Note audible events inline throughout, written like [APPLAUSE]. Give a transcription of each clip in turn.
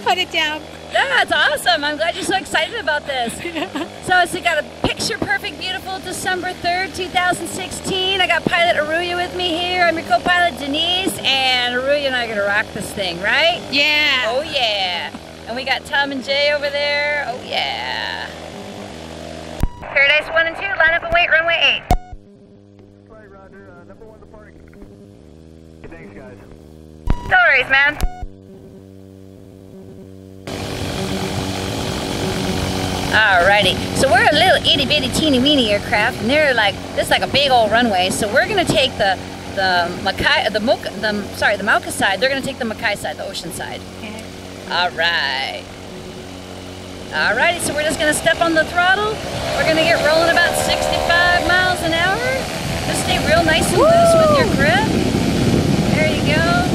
to put it down. Yeah, awesome. I'm glad you're so excited about this. [LAUGHS] so we got a picture perfect, beautiful December 3rd, 2016. I got pilot Aruya with me here. I'm your co-pilot Denise, and Aruya and I are going to rock this thing, right? Yeah. Oh, yeah. And we got Tom and Jay over there. Oh, yeah. Paradise 1 and 2, line up and wait, runway 8. Right, Roger. Uh, number to park party. Thanks, guys. No worries, man. Alrighty, so we're a little itty bitty teeny weeny aircraft and they're like, this is like a big old runway. So we're gonna take the, the Makai, the Mocha, the, sorry, the Mauka side. They're gonna take the Makai side, the ocean side. Okay. Alright. Alrighty, so we're just gonna step on the throttle. We're gonna get rolling about 65 miles an hour. Just stay real nice and Woo! loose with your grip. There you go.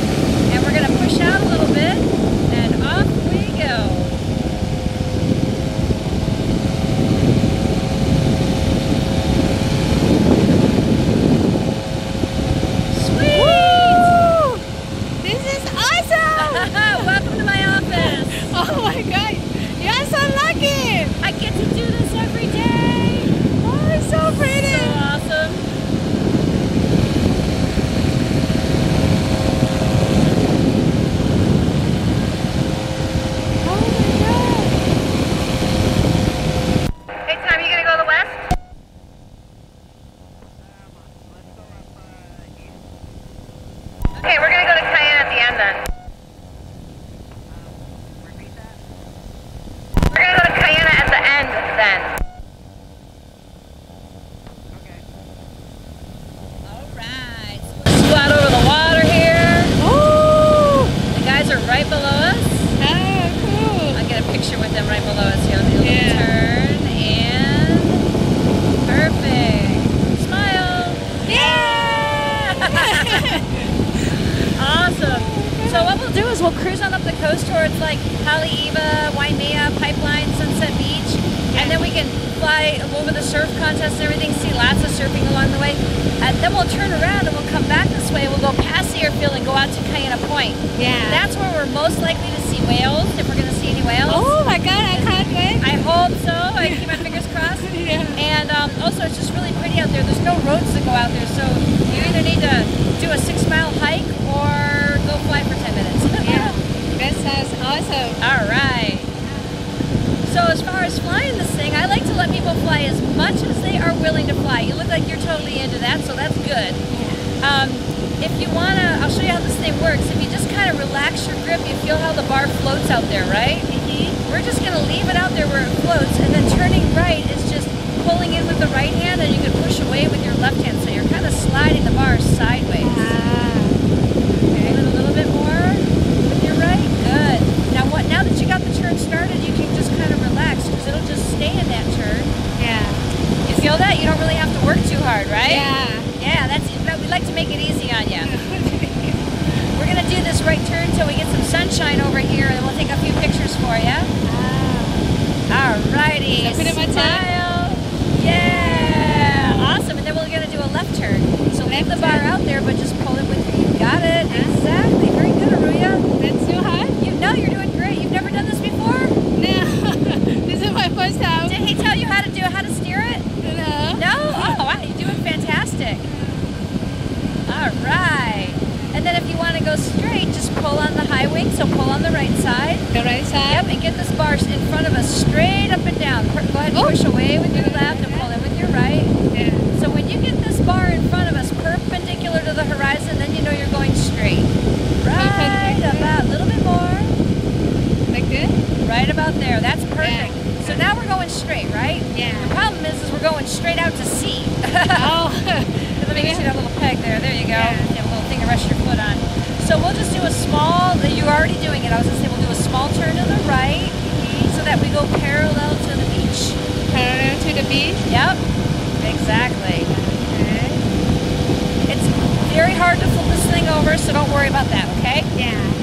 Exactly. Okay. It's very hard to flip this thing over, so don't worry about that, okay? Yeah.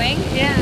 doing. Yeah.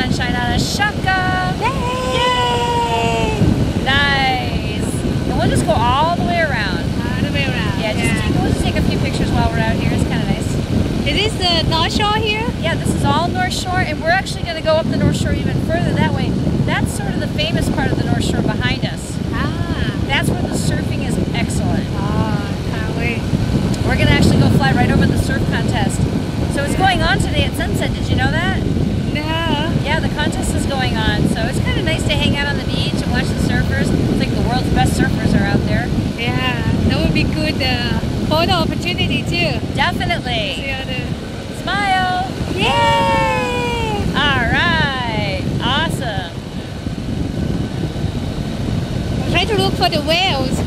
sunshine out of Shaka. Yay! Yay! Nice. And we'll just go all the way around. All the way around. Yeah, just yeah. Take, we'll just take a few pictures while we're out here. It's kind of nice. It is the North Shore here? Yeah, this is all North Shore, and we're actually going to go up the North Shore even further that way. That's sort of the famous part of the North Shore behind us. Ah. That's where the surfing is excellent. Ah, can't wait. We're going to actually go fly right over the surf contest. So it's going on today at sunset. Did you know that? yeah, the contest is going on, so it's kind of nice to hang out on the beach and watch the surfers. It's like the world's best surfers are out there. Yeah, that would be good uh, photo opportunity too. Definitely. See how to smile. Yay! All right, awesome. I'm trying to look for the whales.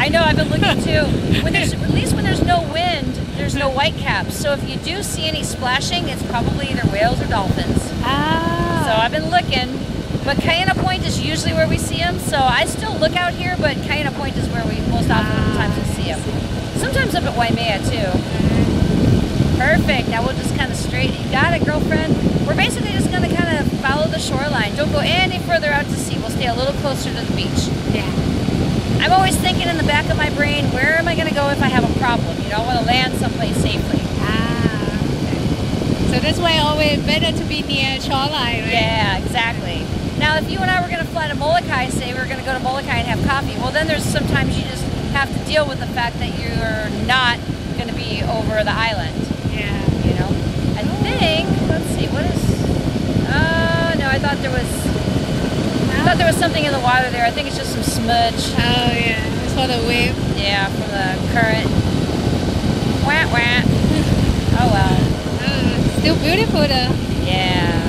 I know, I've been looking [LAUGHS] too. When there's, at least when there's no wind, there's no whitecaps. So if you do see any splashing, it's probably either whales or dolphins. Ah. I've been looking, but Kaena Point is usually where we see them. So I still look out here, but Kaena Point is where we most often Ah, times we see them. Sometimes up at Waimea too. Perfect. Now we'll just kind of straight. You got it, girlfriend. We're basically just gonna kind of follow the shoreline. Don't go any further out to sea. We'll stay a little closer to the beach. Yeah. I'm always thinking in the back of my brain, where am I gonna go if I have a problem? You know, I want to land someplace safely. Ah. So that's why always better to be near shoreline, right? Yeah. Now, if you and I were going to fly to Molokai, say we were going to go to Molokai and have coffee, well, then there's sometimes you just have to deal with the fact that you're not going to be over the island. Yeah. You know, I think. Let's see, what is? Oh no, I thought there was. I thought there was something in the water there. I think it's just some smudge. Oh yeah. It's for the wave. Yeah, from the current. Wah wah. [LAUGHS] Oh well. Oh, still beautiful though. Yeah.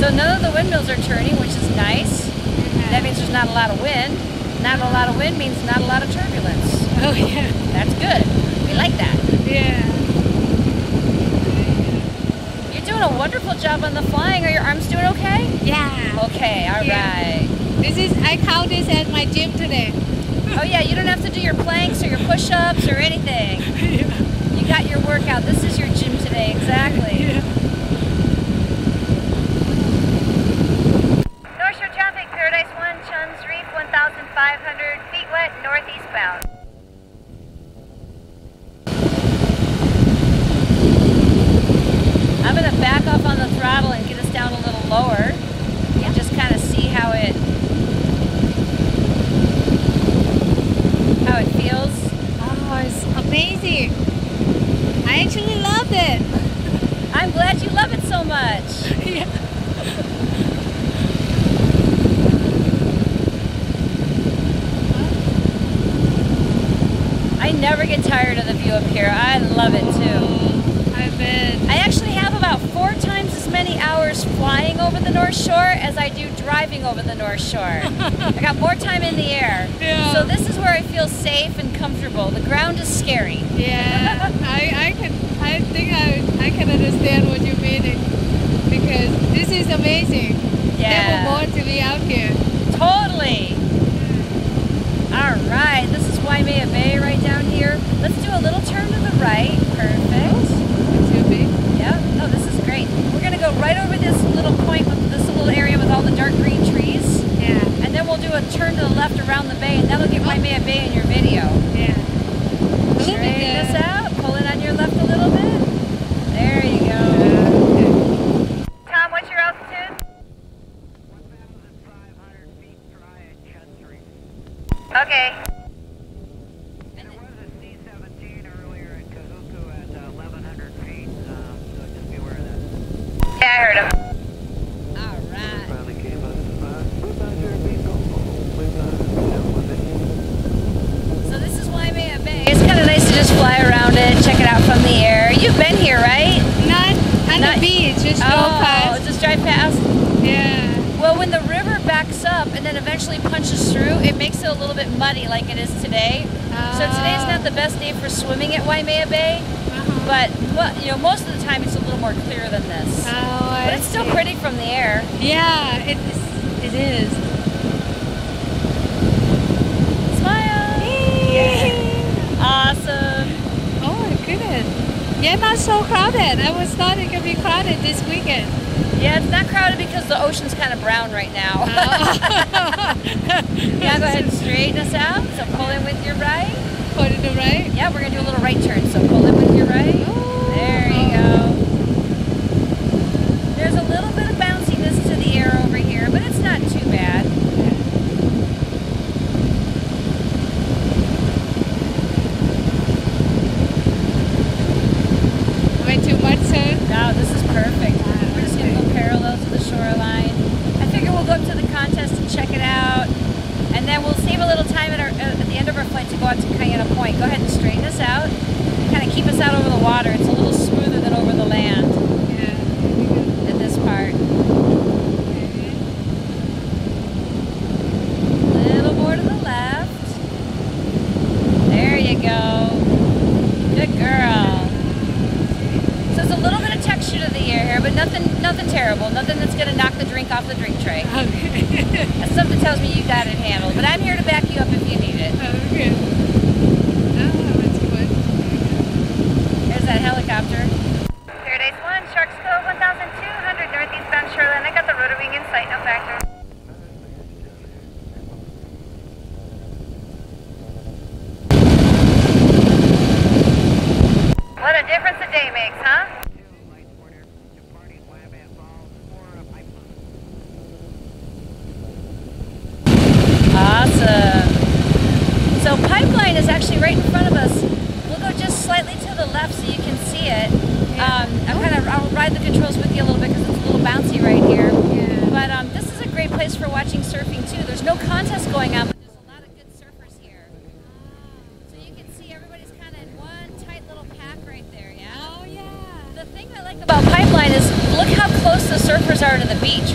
So none of the windmills are turning, which is nice. That means there's not a lot of wind. Not a lot of wind means not a lot of turbulence. Oh yeah. [LAUGHS] That's good. We like that. Yeah. You're doing a wonderful job on the flying. Are your arms doing okay? Yeah. Okay, all Yeah. right. This is I count this as my gym today. Oh yeah, you don't have to do your planks or your push-ups or anything. [LAUGHS] You got your workout. This is your gym today, exactly. North Shore traffic, Paradise 1, Chun's Reef, 1,500 feet wet, northeast bound. I'm gonna back off on the throttle and get us down a little lower and just kind of see how it how it feels. Oh, it's amazing. I actually loved it. I'm glad you love it so much. yeah. I never get tired of the view up here. I love it too. I bet. I actually have about four times as many hours flying over the North Shore as I do driving over the North Shore. [LAUGHS] I got more time in the air. Yeah. So this is where I feel safe and comfortable. The ground is scary. Yeah. [LAUGHS] I, I can I think I I can understand what you mean. Because this is amazing. Yeah. Never more to be out here. Totally. Right, this is Waimea Bay right down here. Let's do a little turn to the right. Perfect. Too big. Yep. Oh, this is great. We're gonna go right over this little point with this little area with all the dark green trees, Yeah. and then we'll do a turn to the left around the bay, and that'll get Waimea Bay in your video. Yeah. Straighten this out. Pull it on your left a little bit. There you go. Tom, what's your altitude? 1,500 feet dry at Chun's Reef. Okay. There was a C-17 earlier at Kahuku at uh, 1,100 feet, um, so just be aware of that. Yeah, I heard him. All right. Finally gave us uh, 500 feet goal. So this is Waimea Bay. It's kind of nice to just fly around it, check it out from the air. You've been here, right? Not on Not- the beach, just go oh, past. just drive past. Yeah. Well, when the river backs up and then eventually punches through, it makes it a little bit muddy like it is today. So today's not the best day for swimming at Waimea Bay, Uh-huh. but well, you know most of the time it's a little more clear than this. Oh, I But it's still pretty from the air. Yeah, it is. It is. Smile. Awesome. Oh my goodness. Yeah, not so crowded. I was thought it could be crowded this weekend. Yeah, it's not crowded because the ocean's kind of brown right now. [LAUGHS] Oh. [LAUGHS] yeah, go ahead and straighten us out. So pull in with your right. Pull it to the right. Yeah, we're gonna do a little right turn. So pull in with your right. Oh. There you go. There's a little bit of bounciness to the air over here, but it's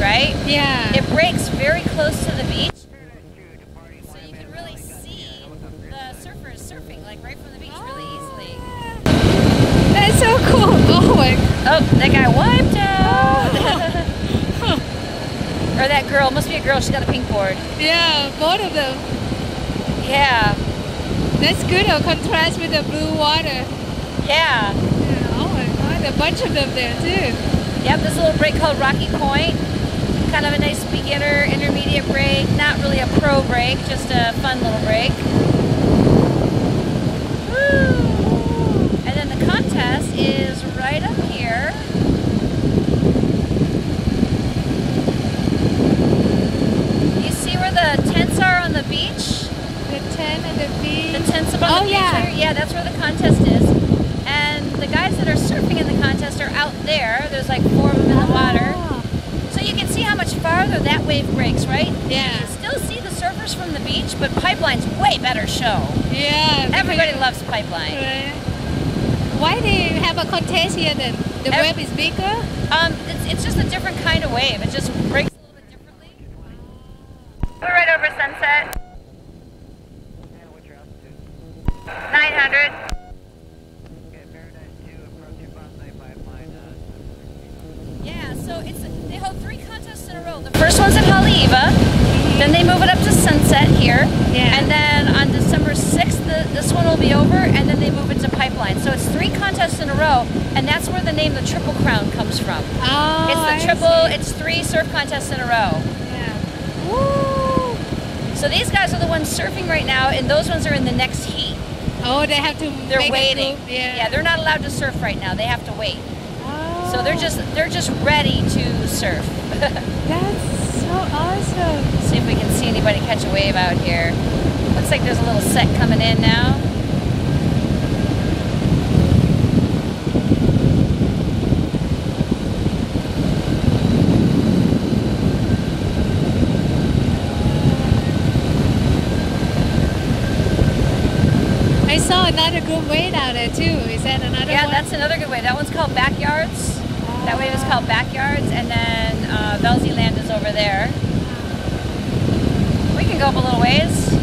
right? Yeah. It breaks very close to the beach. So you can really see the surfers surfing like right from the beach really easily. Ah. That's so cool. [LAUGHS] Oh my. Oh, that guy wiped out. Oh. [LAUGHS] or that girl, must be a girl, she's got a pink board. Yeah, both of them. Yeah, That's good. A contrast with the blue water. yeah. Yeah. Oh my god, a bunch of them there too. Yep, this little break called Rocky Point. Kind of a nice beginner, intermediate break. Not really a pro break, just a fun little break. Woo! And then the contest is right up here. You see where the tents are on the beach? The tent and the beach. The tents up on Oh, the beach yeah. there? Yeah, that's where the contest is. And the guys that are surfing in the contest are out there. There's like four of them in the water. Oh, So you can see how much farther that wave breaks, right? You Yeah. can still see the surfers from the beach, but Pipeline's way better show. Yeah. Everybody loves Pipeline. Right. Why they have a contest here then? The Ev- wave is bigger? Um, it's, it's just a different kind of wave. It just breaks a little bit differently. We're right over sunset. Yeah, what's your altitude? 900. Okay, Paradise 2, approaching Banzai Pipeline. Uh, Yeah, so it's they hold three contests in a row. The first one's in Haleiwa, then they move it up to Sunset here, Yeah. and then on December 6th, the, this one will be over, and then they move it to Pipeline. So it's three contests in a row, and that's where the name the Triple Crown comes from. Oh, It's I the triple, see. it's three surf contests in a row. Yeah. Woo! So these guys are the ones surfing right now, and those ones are in the next heat. Oh, they have to. They're make waiting. Yeah. yeah, they're not allowed to surf right now. They have to wait. Oh, So they're oh. just they're just ready to surf. [LAUGHS] That's so awesome. see if we can see anybody catch a wave out here. Looks like there's a little set coming in now. I saw another group wait out there too. Is that another Yeah, one? that's another good way. That one's called Backyards. That wave is called Backyards, and then uh, Land is over there. We can go up a little ways.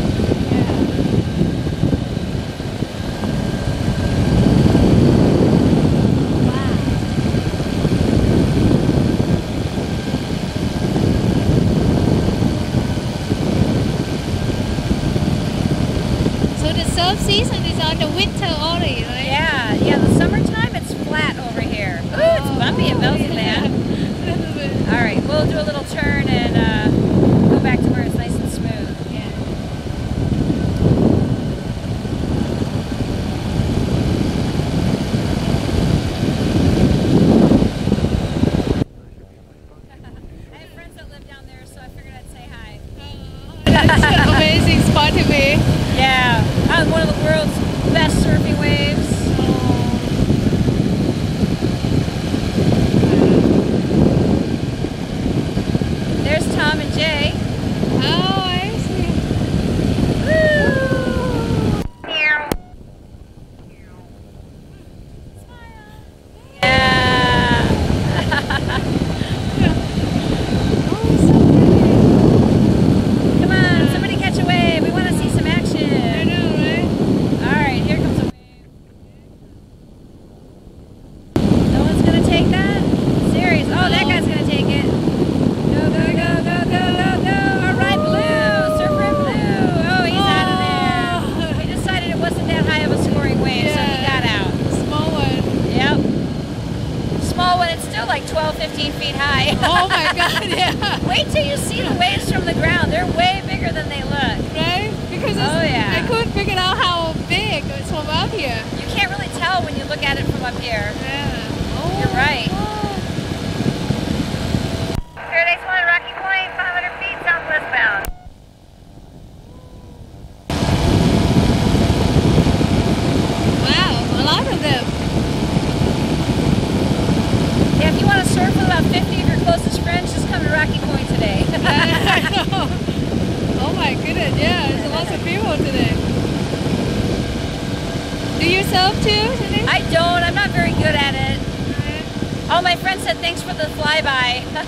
The flyby. [LAUGHS]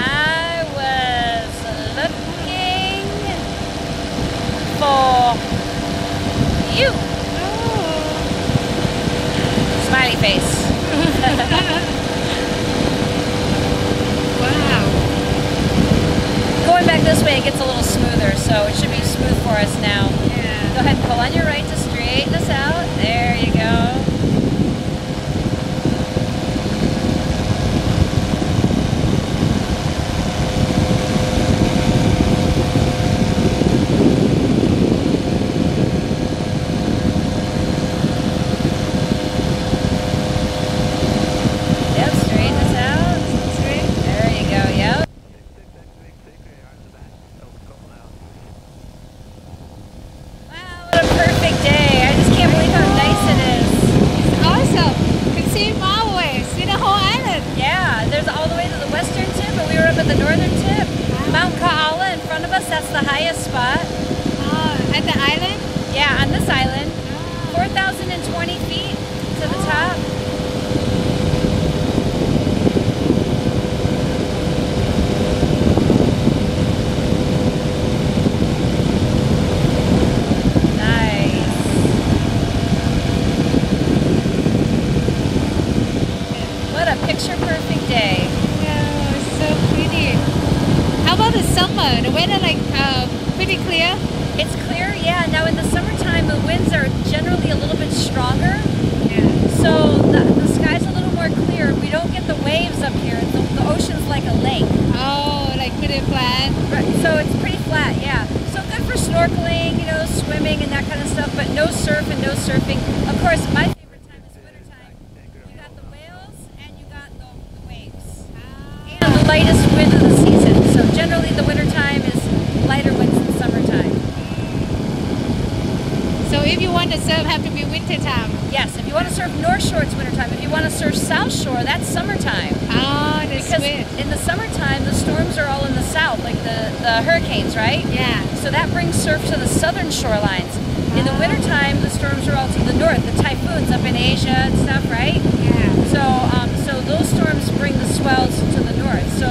I was looking for you. Smiley face. [LAUGHS] wow. Going back this way, it gets a little smoother, so it should be smooth for us now. Go ahead and pull on your right to straighten us out. There you go. Yep, straighten us out. There you go, yep. Wow, what a perfect day. I just can't believe how nice it is. Awesome. Can see my way, see the whole island. Yeah, there's all the way to the western tip, but we were up at the northern tip. Mount Kaala in front of us, that's the highest spot. Oh, at the island? Yeah, on this island. 4,020 feet to the top. Nice. What a picture perfect day. Yeah, it's so pretty. How about the summer? The weather like uh, pretty clear? It's clear, yeah. Now in the summertime, the winds are generally a little bit stronger. Yeah. So the, the sky's a little more clear. We don't get the waves up here. The, the ocean's like a lake. Oh, like pretty flat. So it's pretty flat, yeah. So good for snorkeling, you know, swimming and that kind of stuff, but no surf and no surfing. Of course, my favorite time is wintertime. You got the whales and you got the, the waves. And the lightest wind of the season. So generally the wintertime is lighter winds than summertime. So if you want to surf, have to be winter time. Yes, if you want to surf North Shore, it's wintertime. If you want to surf South Shore, that's summertime. Oh, that's Because sweet. in the summertime, the storms are all in the south, like the, the hurricanes, right? Yeah. So that brings surf to the southern shorelines. In the wintertime, the storms are all to the north, the typhoons up in Asia and stuff, right? Yeah. So, um, so those storms bring the swells to the north. So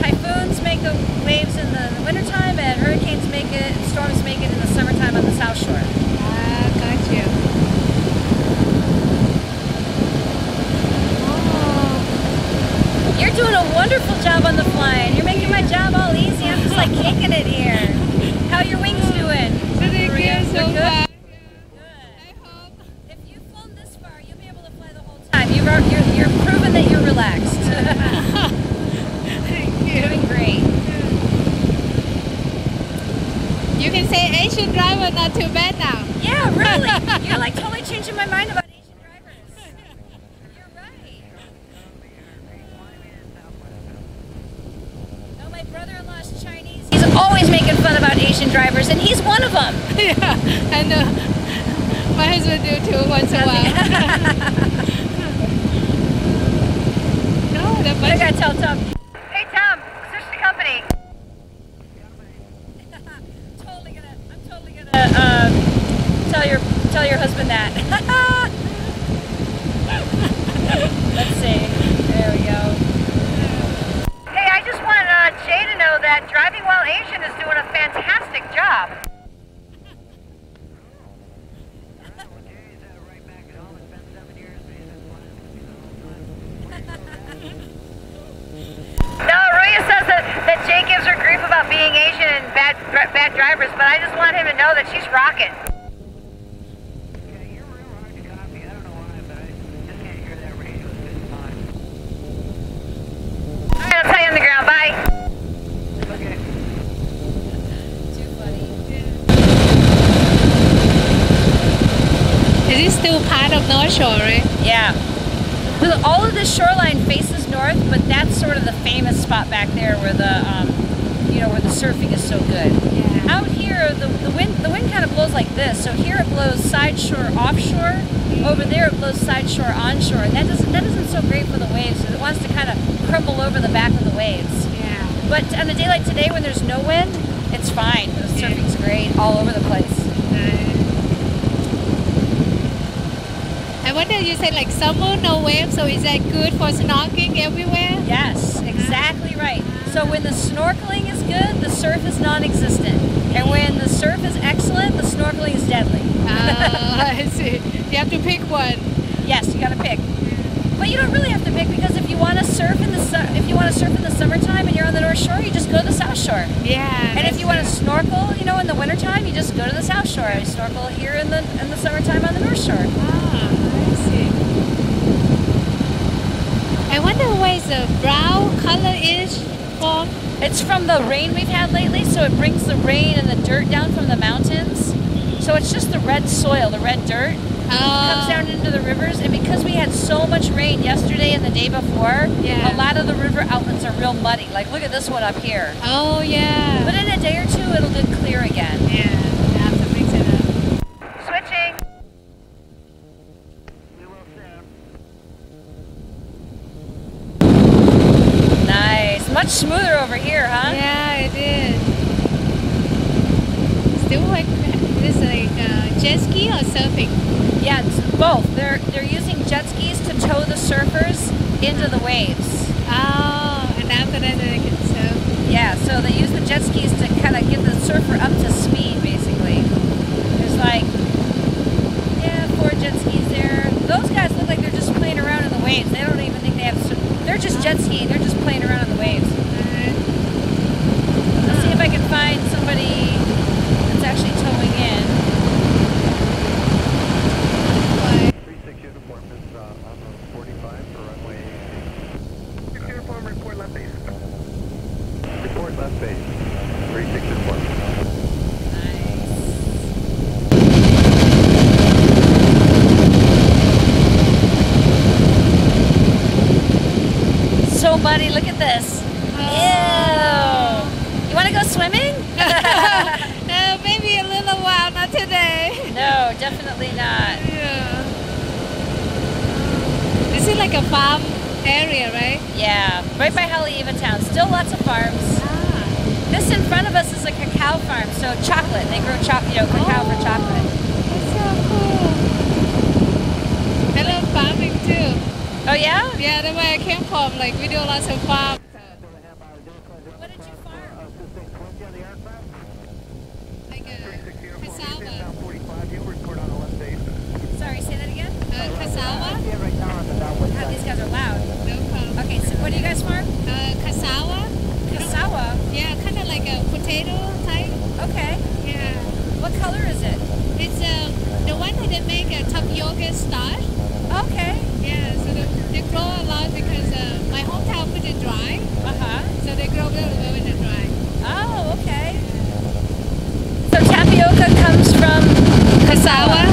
typhoons make the waves in the, the wintertime, and hurricanes make it, and storms make it in the summertime on the south shore. Ah, got you. Oh, You're doing a wonderful job on the flying. You're making my job all easy. I'm just like kicking it here. How are your wings doing? so they Maria, get so they're good? fast. Good. I hope. If you've flown this far, you'll be able to fly the whole time. You're, you're proven that you're relaxed. [LAUGHS] Thank you. doing great. You can say Asian driver not too bad now. Yeah, really. [LAUGHS] You're like totally changing my mind about Asian drivers. You're right. No, my brother-in-law is Chinese. He's always making fun about Asian drivers, and he's one of them. yeah, I know. My husband do too once in a while. no, the I bunch gotta tell Tom. Hey, Tom, switch to company. [LAUGHS] totally gonna. I'm totally gonna um, tell your tell your husband that. [LAUGHS] Let's see. There we go. Hey, I just want uh, Jay to know that Driving While Asian is doing a fantastic job. about being Asian and bad, bad drivers, but I just want him to know that she's rocking. still part of North Shore, right? Yeah. All of the shoreline faces north, but that's sort of the famous spot back there where the um, you know, where the surfing is so good. Yeah. Out here, the, the wind the wind kind of blows like this. So here it blows side shore offshore. Over there it blows side shore onshore, and that doesn't that isn't so great for the waves. it wants to kind of crumble over the back of the waves. Yeah. But on a day like today, when there's no wind, it's fine. The surfing's great all over the place. I wonder you said like summer no wave, so is that good for snorkeling everywhere? Yes, exactly right. So when the snorkeling is good, the surf is non-existent, and when the surf is excellent, the snorkeling is deadly. Oh, [LAUGHS] I see. You have to pick one. Yes, you gotta pick. But you don't really have to pick because if you want to surf in the su- if you want to surf in the summertime and you're on the North Shore, you just go to the South Shore. Yeah. And if you want to snorkel, you know, in the wintertime, you just go to the South Shore. You snorkel here in the in the summertime on the North Shore. Ah, I see. I wonder is the brown color is It's from the rain we've had lately, so it brings the rain and the dirt down from the mountains. So it's just the red soil, the red dirt comes Oh, down into the rivers, and because we had so much rain yesterday and the day before, Yeah. a lot of the river outlets are real muddy. Like look at this one up here. oh yeah. But in a day or two, it'll get clear again. yeah, you have to mix it up. Switching. We will soon. Nice, much smoother over here, huh? Yeah, it is. Still like this like uh, jet ski or surfing? Yeah, it's both. They're they're using jet skis to tow the surfers into the waves. Oh, and after that they can surf. Yeah, so they use the jet skis to kind of get the surfer up to speed, basically. There's like, yeah, four jet skis there. Cassava? Okay,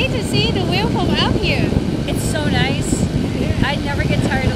wait to see the wheel from out here. It's so nice. Yeah. I never get tired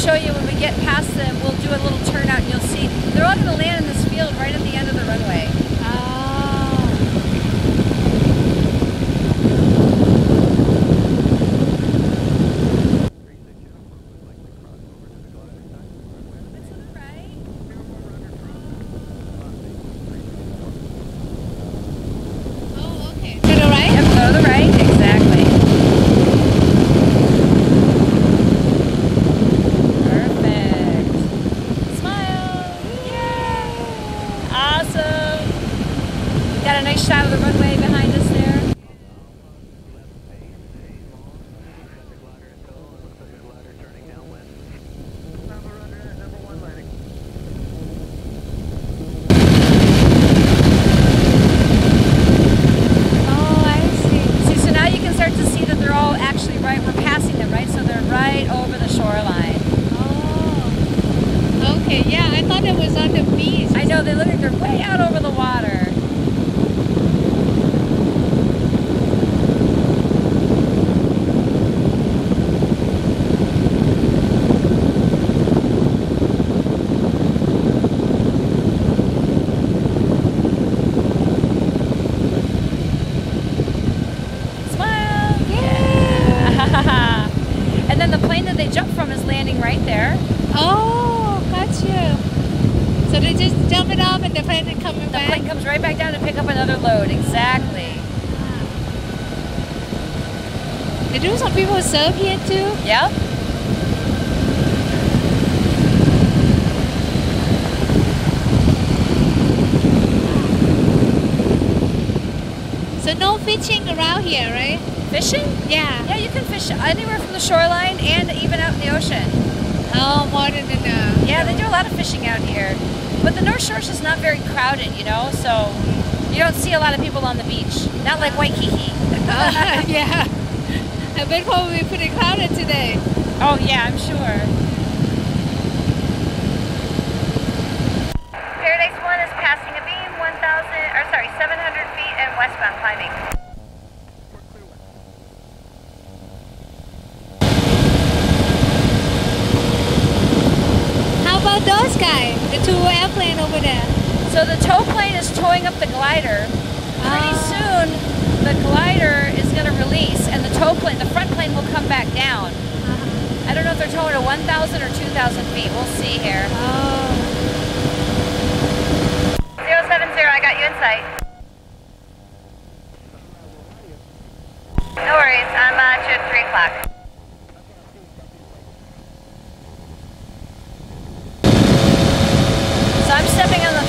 show you when we get past them, we'll do a little turnout and you'll see. They're all going to land serve here too? Yeah. So no fishing around here, right? Fishing? Yeah. Yeah, you can fish anywhere from the shoreline and even out in the ocean. Oh, wanted to know. Yeah, they do a lot of fishing out here. But the North Shore is just not very crowded, you know, so you don't see a lot of people on the beach. Not like uh-huh. Waikiki. uh, [LAUGHS] [LAUGHS] yeah. I bet be pretty crowded today. Oh yeah, I'm sure. Paradise 1 is passing a beam 1,000, or sorry, 700 feet and westbound climbing. How about those guys? The two airplane over there. So the tow plane is towing up the glider. Pretty ah. soon, the glider going to release and the tow plane, the front plane will come back down. Uh-huh. I don't know if they're towing to 1,000 or 2,000 feet. We'll see here. Oh. 070, I got you in sight. No worries, I'm uh, at at 3 o'clock. So I'm stepping on the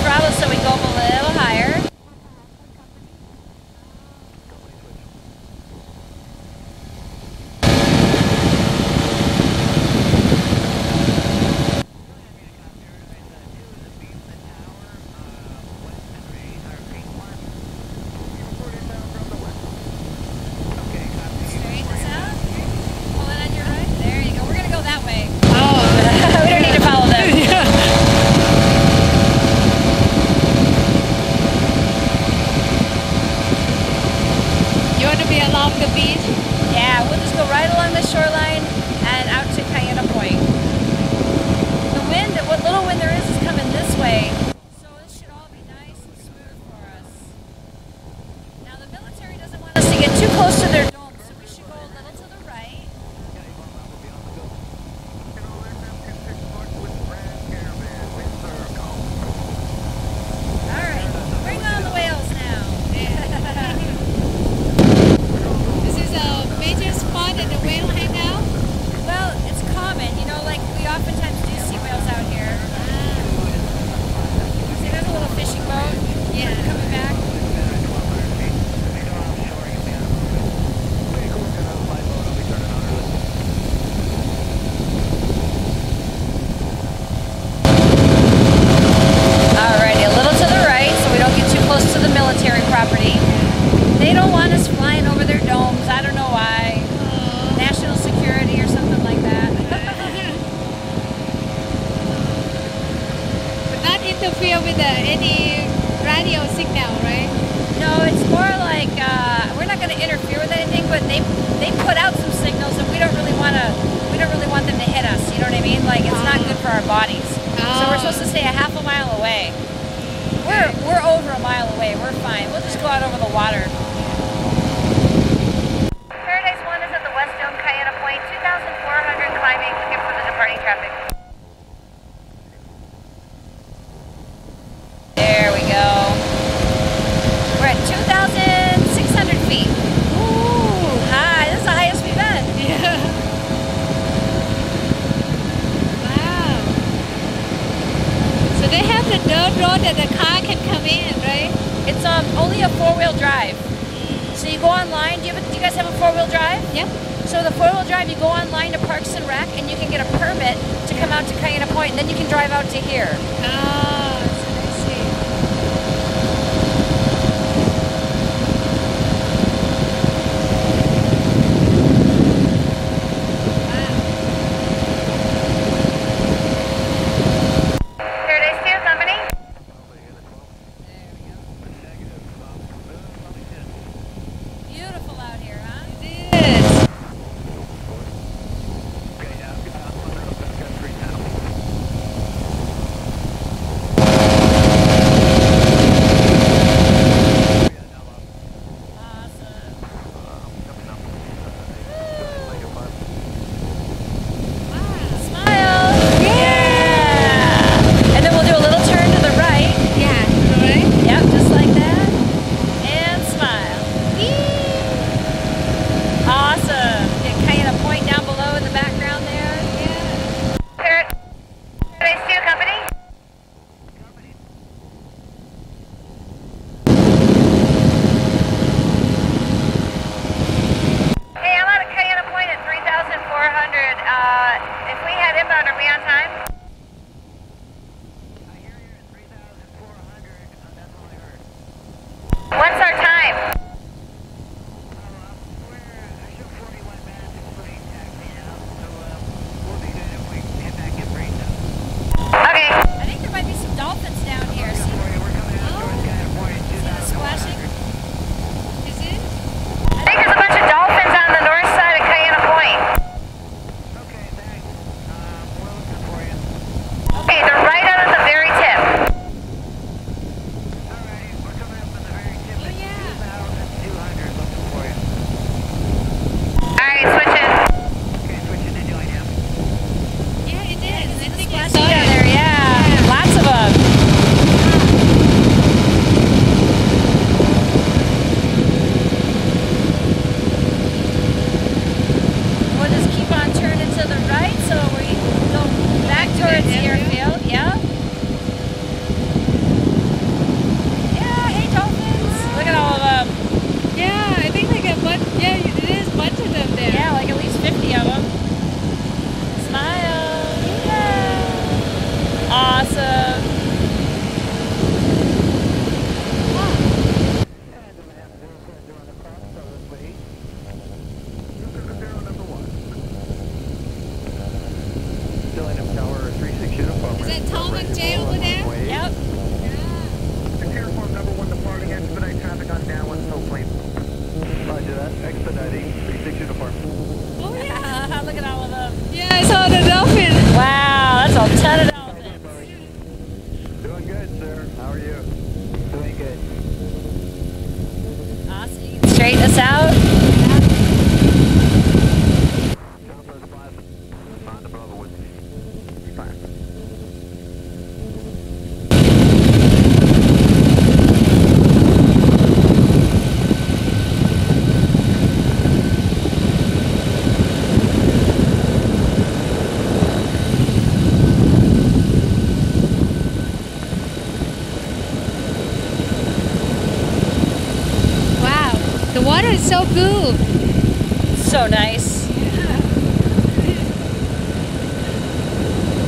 so nice. Yeah.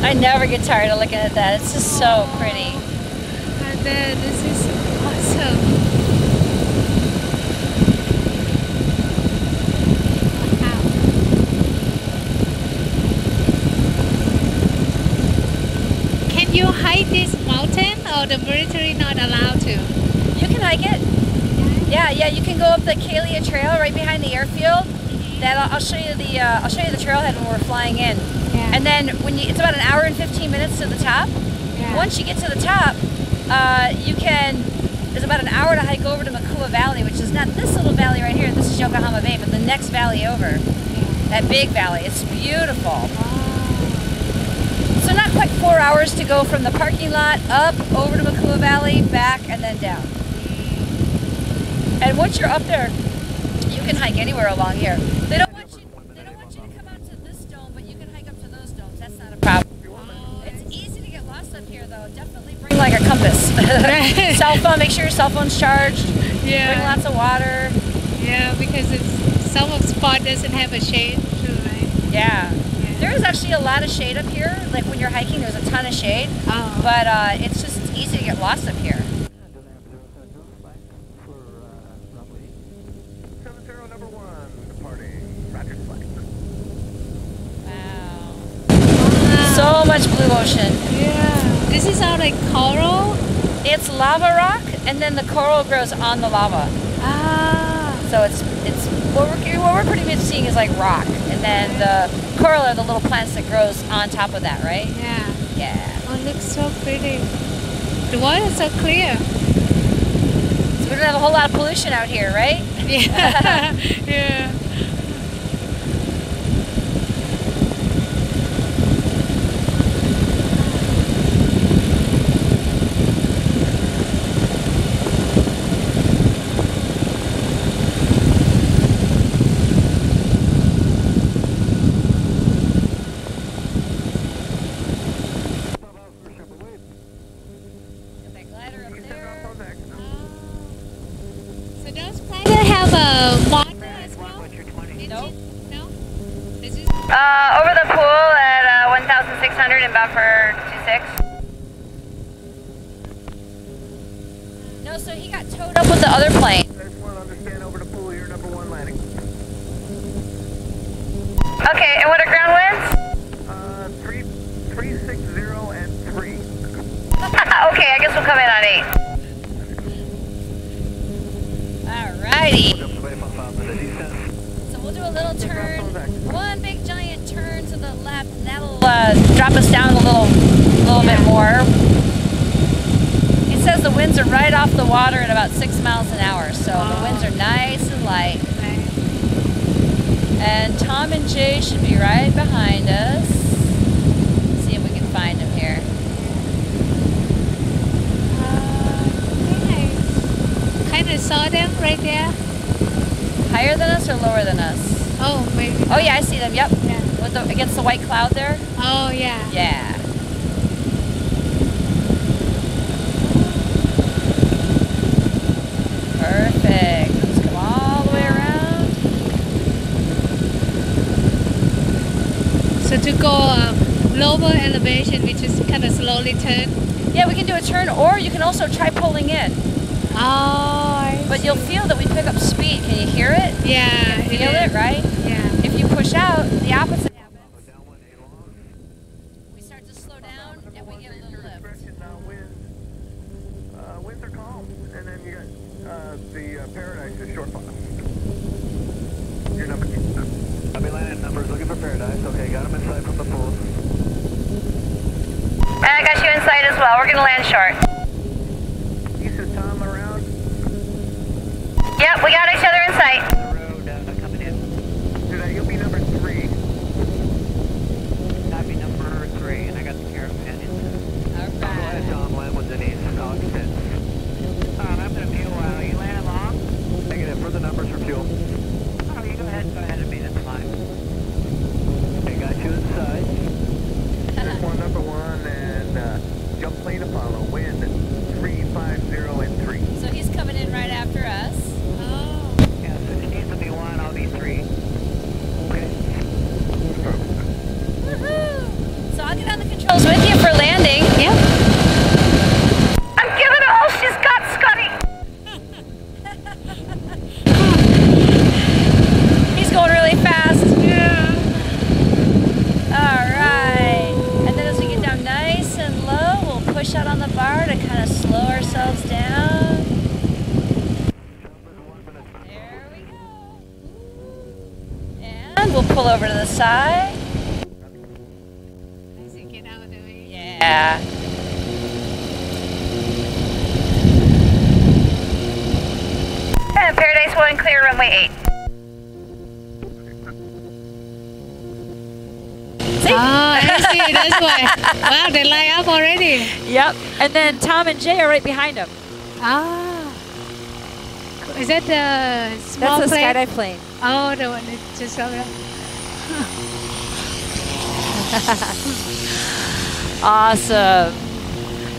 I never get tired of looking at that. It's just Aww. so pretty. I bet. This is awesome. you hike this mountain or the military not allowed to? You can hike it. Yeah, yeah, you can go up the Kealia Trail right behind the airfield that I'll, I'll show you the uh, I'll show you the trailhead when we're flying in. Yeah. And then when you, it's about an hour and 15 minutes to the top. yeah. Once you get to the top, uh, you can. There's about an hour to hike over to Makua Valley, which is not this little valley right here. This is Yokohama Bay, but the next valley over, that big valley. It's beautiful. So not quite four hours to go from the parking lot up over to Makua Valley, back, and then down. And once you're up there, you can hike anywhere along here. They don't want you. They don't want you to come out to this dome, but you can hike up to those domes. That's not a problem. It's easy to get lost up here, though. Definitely bring like a compass. [LAUGHS] cell phone. Make sure your cell phone's charged. Yeah. Bring lots of water. Yeah, because it's some of spot doesn't have a shade. True, right? Yeah. Yeah. There is actually a lot of shade up here. Like when you're hiking, there's a ton of shade. Oh. But uh, it's just easy to get lost up here. Seven zero number one, departing. Roger flight. Wow. Wow. So much blue ocean. yeah. This is all like coral. It's lava rock, and then the coral grows on the lava. Ah. So it's it's what we're what we're pretty much seeing is like rock, and then the coral are the little plants that grows on top of that, right? Yeah. Yeah. Oh, it looks so pretty. The water is so clear. So we don't have a whole lot of pollution out here, right? [LAUGHS] Yeah. [LAUGHS] yeah. Got that glider up You send there. off on that. So those gliders have a water as well? Did Nope. you- No? This is Uh, over the pool at uh, 1,600 and bound for 26. No, so he got towed up with the other plane. I just want to understand over the pool, your number one landing. Okay, and what are ground winds? Uh, three, three, six, zero, and three. [LAUGHS] okay, I guess we'll come in on eight. Alrighty. Up to wave off of the descent. So we'll do a little turn, one big giant turn to the left, and that'll uh, drop us down a little, a little bit more. Says the winds are right off the water at about six miles an hour, so the winds are nice and light. nice. And Tom and Jay should be right behind us. See if we can find them here. Uh, Kind of saw them right there. Higher than us or lower than us? Oh, maybe. Oh yeah, I see them. Yep. Yeah. With the, against the white cloud there. Oh, yeah. Yeah. Perfect. Let's come all the way around. So to go um, lower elevation, we just kind of slowly turn. Yeah, we can do a turn, or you can also try pulling in. Oh, I But you'll feel that we pick up speed. Can you hear it? Yeah. You Feel it, right? Yeah. If you push out, the opposite happens. We start to slow down and we get a little lift. Direction now, winds. Uh, winds are calm. And then you got, uh, the uh, Paradise is short bottom. Your number two. I'll be landing numbers looking for Paradise. Okay, got them inside from the pool. And I got you inside as well. We're gonna land short. Tom around Yep, we got each other in sight. the road uh, coming in. Today you'll be number three. I'll be number three, and I got the caravan in. All Go ahead, right. Tom. Land with Denise. Call extends. Tom, I'm gonna be a while. You landing long? Negative. For the numbers for fuel. Oh, you go ahead. Go ahead and be. That's fine. Okay, got you inside. There's one number one and uh, jump plane Apollo. Wind three five zero and three. So he's coming in right after us. Oh. Yeah, so it needs to be one. I'll be three. Okay. Woohoo! So I'll get on the controls with you for landing. Yep. I'm giving it all she's got, Scotty. He's going really fast. Yeah. All right. And then as we get down nice and low, we'll push push out on the bar to kind of slow ourselves down. There we go. And we'll pull over to side. Get out of the way. Yeah. And Paradise 1, clear runway 8. See? Oh, I see. That's why. Wow, they line up already. Yep. And then Tom and Jay are right behind them. Ah. Is that the small That's the plane? skydive plane. Oh, the one that just over there. [LAUGHS] Awesome.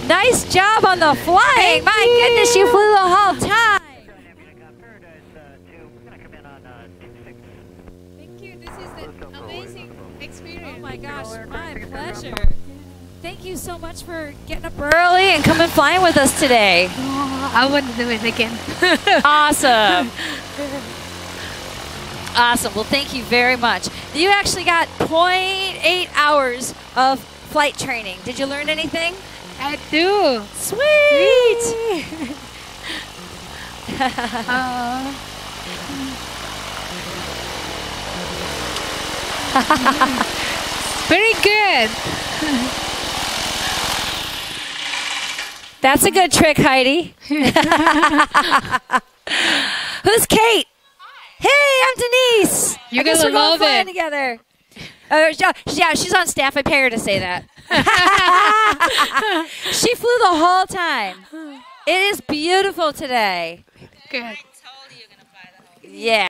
Nice job on the flying. My goodness, you flew the whole time. Paradise uh, 2, we're going to come in on uh, 26. Thank you. This is an amazing experience. Oh my gosh, my pleasure. Thank you so much for getting up early and coming flying with us today. Oh, I wouldn't do it again. [LAUGHS] Awesome. [LAUGHS] Awesome. Well, thank you very much. You actually got 0.8 hours of flight training. Did you learn anything? I do. Sweet. [LAUGHS] [LAUGHS] [LAUGHS] Uh, very good. That's a good trick, Heidi. Who's Kate? Hey, I'm Denise. You're I guess gonna we're going love flying it. together. Uh, yeah, yeah, she's on staff. I pay her to say that. [LAUGHS] she flew the whole time. It is beautiful today. Good. Yeah.